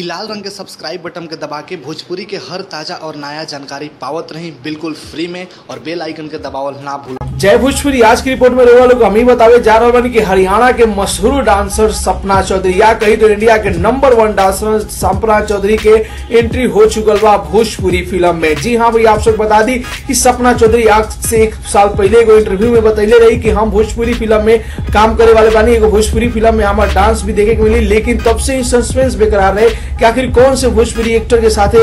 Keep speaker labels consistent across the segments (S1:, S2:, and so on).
S1: इ लाल रंग के सब्सक्राइब बटन के दबा के भोजपुरी के हर ताज़ा और नया जानकारी पावत रही बिल्कुल फ्री में और बेल आइकन के दबावल ना भूल
S2: जय भोजपुरी, आज की रिपोर्ट में रहे लोग हम ही बतावे जा रहा बानी कि हरियाणा के मशहूर डांसर सपना चौधरी, या कही तो इंडिया के number one dancer Sapna Chaudhary के एंट्री हो चुकल बा भोजपुरी फ़िल्म में। जी हाँ भाई आप सब बता दी कि सपना चौधरी आज से एक साल पहले एगो इंटरव्यू में बतैले रही कि हम भोजपुरी फ़िल्म में काम करे वाले बानी। एगो भोजपुरी फ़िल्म में हमारा डांस भी देखे मिली, लेकिन तब से ही सस्पेंस बेकरार रहे कि आखिर कौन से भोजपुरी एक्टर के साथ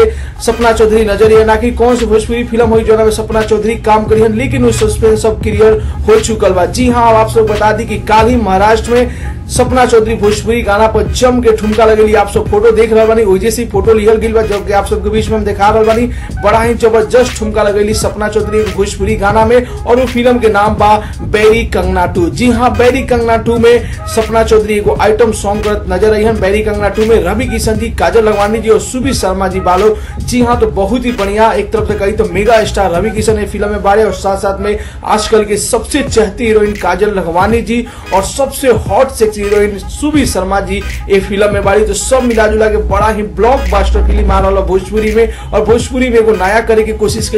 S2: सपना चौधरी नज़र है ना कि कौन से भोजपुरी फ़िल्म हुई जो सपना चौधरी काम करी लेकिन उस सस्पेंस सब क्लियर हो चुकल बा। जी हाँ आप सब बता दी कि काल ही महाराष्ट्र में सपना चौधरी भोजपुरी गाना पर जम के ठुमका लगेली आप सब फ़ोटो देख रहा बानी। वजह से फ़ोटो लिहल गई जबकि आप सबके बीच में हम दिखा रहे बानी। बड़ा ही ज़बरदस्त ठुमका लगेली सपना चौधरी भोजपुरी गाना में, और वो फ़िल्म के नाम बा, बैरी कंगना टू। जी हाँ बैरी कंगना टू में सपना चौधरी एगो आइटम सॉन्ग करत नज़र आई हन बैरी कंगना टू में रवि किशन जी, काजल लगवानी जी और सुबी शर्मा जी बालो। जी हाँ तो बहुत ही बढ़िया, एक तरफ़ से कही तो mega star Ravi Kishan film में बारे, और साथ साथ में आजकल के सबसे चहती हीरोइन काजल लखवानी जी, और सबसे hot sexy heroine Subi Sharma ji ये फ़िल्म में बारी तो सब मिला जुला के बड़ा ही ब्लॉकबस्टर फ़िल्म आ रहा भोजपुरी में। और भोजपुरी में एगो नया करे की कोशिश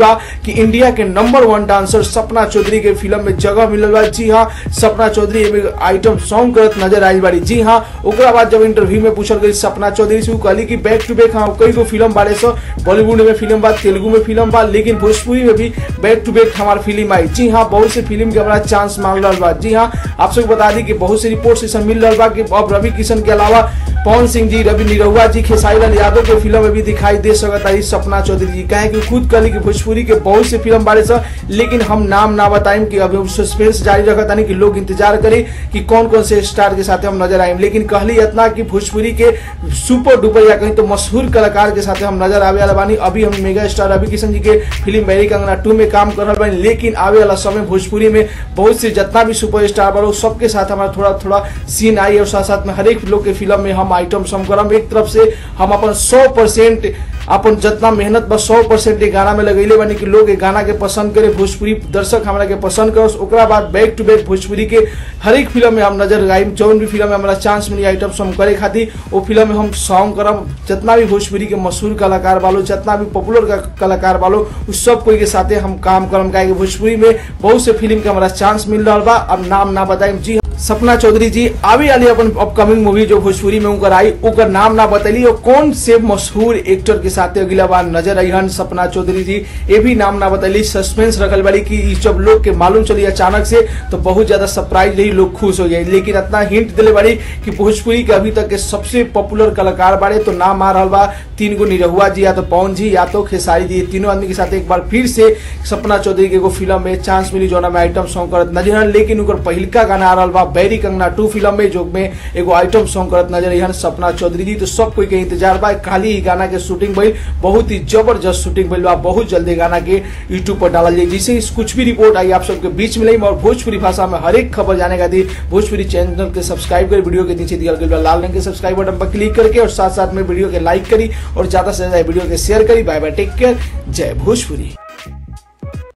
S2: बा कि इंडिया के number one dancer Sapna Chaudhary के फ़िल्म में जगह मिलल बा। जी हाँ सपना चौधरी आइटम सॉन्ग करत नज़र आई बारी जी हाँ ओकरा बाद जब इंटरव्यू में पूछल गई सपना चौधरी से कहली कि बैक टू बैक हाँ कई गो फ़िल्म बारे से। बॉलीवुड में फ़िल्म बा, तेलुगु में फ़िल्म बा, लेकिन भोजपुरी में भी बैक टू बैक हमार फ़िल्म आई। जी हाँ बहुत से फ़िल्म के हमारा चांस मांग रहा बा। जी हाँ आप सबको बता दी कि बहुत से रिपोर्ट से मिल रहा बा कि अब रवि किशन के अलावा पवन सिंह जी, रवि निरहुआ जी, खेसारी लाल यादव के फ़िल्म में भी दिखाई दे सकता है सपना चौधरी जी। कहे कि खुद कहली कि भोजपुरी के बहुत से फ़िल्म बारे से, लेकिन हम नाम ना बताएँ कि अभी सस्पेंस जारी रखा नहीं कि लोग इंतज़ार करें कि कौन कौन से स्टार के साथ हम नज़र आए। लेकिन कहली इतना कि भोजपुरी के सुपर डुपर या कहीं तो मशहूर कलाकार के साथ हम नज़र आवे वाला बानी। अभी हम मेगा स्टार रवि किशन जी के फ़िल्म बैरी कंगना टू में काम कर रहा बानी, लेकिन आवे वाला समय भोजपुरी में बहुत से जितना भी सुपर स्टार बा सबके साथ हमारा थोड़ा थोड़ा सीन आई और साथ साथ में हर एक लोग के फ़िल्म में हम आइटम सम करम एक तरफ़ से हम अपन सौ परसेंट, अपन जितना मेहनत बस सौ परसेंट गाना में लगैले बनी कि लोग गाना के पसंद करे, भोजपुरी दर्शक हमारा के पसंद करस। ओकरा बाद बैक टू बैक भोजपुरी के हर एक फ़िल्म में हम नज़र गाइम जौन भी फ़िल्म में हमारा चांस मिली आइटम सम करे खातिर वो फ़िल्म में हम सॉन्ग करम। जितना भी भोजपुरी के मशहूर कलाकार वालों जितना भी पॉपुलर कलाकार वालों उस सब कोई के साथे हम काम करम। काहे भोजपुरी में बहुत से फ़िल्म के हमारा चांस मिल रहा बा। अब नाम ना बताइम जी सपना चौधरी जी, आवे वाली अपन अपकमिंग मूवी जो भोजपुरी में उनकर आई ओकर नाम ना बतैली और कौन से मशहूर एक्टर के साथ अगला बार नज़र आई हन सपना चौधरी जी, ये भी नाम ना बतैली सस्पेंस रखल बारी कि जब लोग के मालूम चली अचानक से तो बहुत ज़्यादा सरप्राइज़ रही, लोग खुश हो गए। लेकिन इतना हिंट दिले बारी कि भोजपुरी के अभी तक के सबसे पॉपुलर कलाकार बारे तो नाम आ रहा बा तीन गो निरहुआ जी या तो पवन जी या तो खेसारी जी। तीनों आदमी के साथ एक बार फिर से सपना चौधरी के एगो फ़िल्म में चांस मिली, जो में आइटम सॉन्ग करत नज़र लेकिन उनकर पहिलका गाना आ रहा बा बैरी कंगना टू फ़िल्म में, जो में एगो आइटम सॉन्ग करत नज़र यहाँ सपना चौधरी जी। तो सब कोई के इंतज़ार बा। खाली ही गाना के शूटिंग भइल, बहुत ही ज़बरदस्त शूटिंग भइल बा। बहुत जल्दी गाना के यूट्यूब पर डालल जाए जिससे कुछ भी रिपोर्ट आई, आप सबके बीच में और भोजपुरी भाषा में हर एक खबर जाने दी। भोजपुरी चैनल के सब्सक्राइब कर वीडियो के नीचे दिया गया लाल रंग के सब्सक्राइब बटन पर क्लिक करके और साथ साथ में वीडियो के लाइक करी। और ज़्यादा से ज़्यादा वीडियो के शेयर करी। बाय बाय टेक केयर जय भोजपुरी।